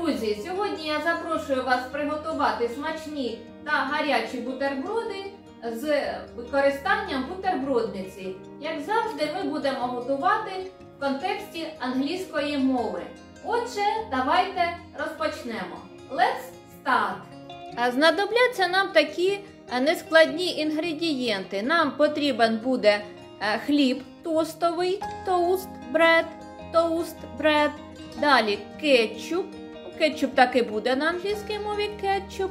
Друзі, сьогодні я запрошую вас приготувати смачні та гарячі бутерброди з використанням бутербродниці. Як завжди, ми будемо готувати в контексті англійської мови. Отже, давайте розпочнемо. Let's start! Знадобляться нам такі е, нескладні інгредієнти. Нам потрібен буде е, хліб тостовий, toast bread, toast bread. Далі кетчуп. Кетчуп так і буде на англійській мові кетчуп,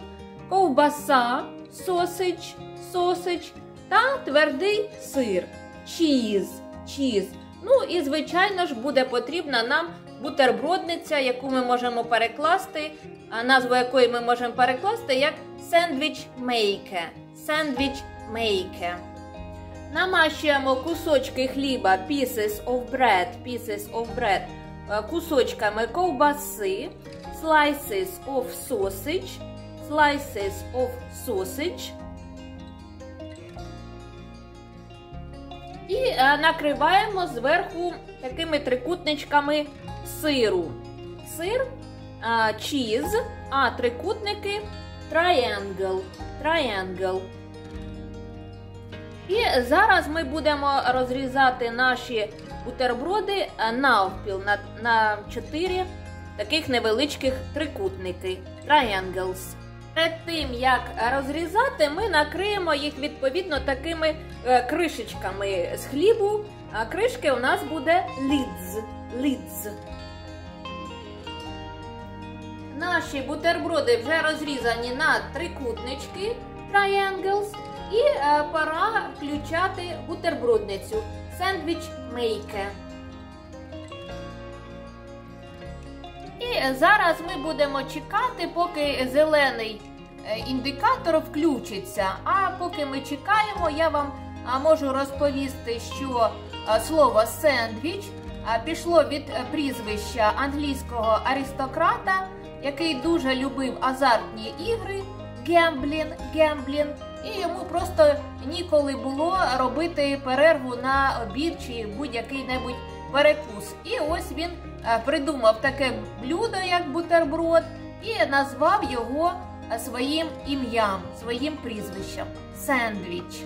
ковбаса, сосич, сосич та твердий сир. Чіз, чіз. Ну і, звичайно ж, буде потрібна нам бутербродниця, яку ми можемо перекласти, назву якої ми можемо перекласти як сендвіч мейке. Сендвіч мейке. Намащуємо кусочки хліба pieces of bread, pieces of bread, е, кусочками ковбаси, slices of sausage, slices of sausage. І е, накриваємо зверху такими трикутничками сиру. Сир, е, чіз, а трикутники triangle. triangle. І зараз ми будемо розрізати наші бутерброди е, навпіл на, на 4 таких невеличких трикутники. Triangles. Перед тим, як розрізати, ми накриємо їх відповідно такими е, кришечками з хлібу. А кришки у нас буде lids. lids. Наші бутерброди вже розрізані на трикутнички triangles. І е, пора включати бутербродницю сендвіч мейке. Зараз ми будемо чекати, поки зелений е, індикатор включиться. А поки ми чекаємо, я вам можу розповісти, що слово сендвіч пішло від е, прізвища англійського аристократа, який дуже любив азартні ігри, гемблін, гемблін. І йому просто ніколи було робити перерву на обід чи будь-який небудь перекус. І ось він е, придумав таке блюдо, як бутерброд, і назвав його е, своїм ім'ям, своїм прізвищем сендвіч.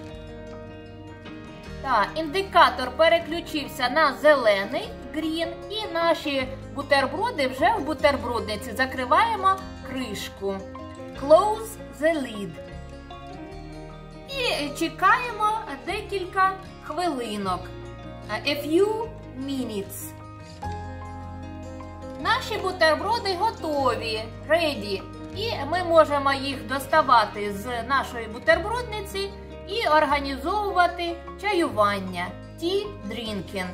Так, індикатор переключився на зелений грін, і наші бутерброди вже в бутербродниці закриваємо кришку. Close the lid. І чекаємо декілька хвилинок. A few minutes. Наші бутерброди готові, ready. І ми можемо їх доставати з нашої бутербродниці і організовувати чаювання tea drinking.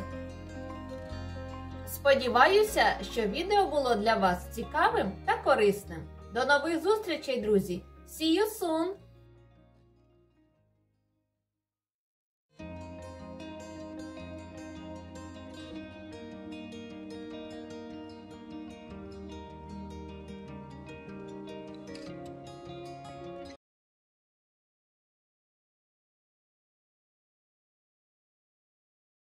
Сподіваюся, що відео було для вас цікавим та корисним. До нових зустрічей, друзі! See you soon!